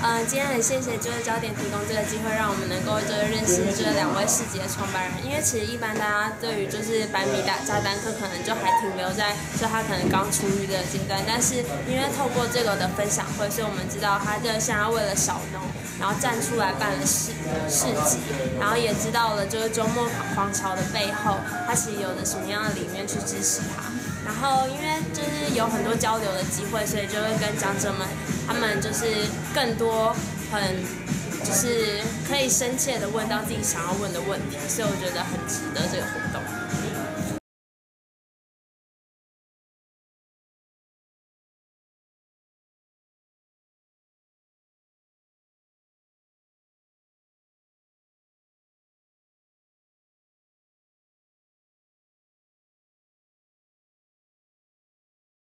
嗯，今天很谢谢就是焦点提供这个机会，让我们能够就是认识这两位市集的创办人。因为其实一般大家对于就是百米大炸弹客可能就还停留在就他可能刚出狱的阶段，但是因为透过这个的分享会，所以我们知道他就想要为了小农，然后站出来办了市市集，然后也知道了就是周末狂潮的背后，他其实有着什么样的理念去支持他。然后因为就是有很多交流的机会，所以就会跟讲者们他们就是更多很就是可以深切的问到自己想要问的问题，所以我觉得很值得这个活动。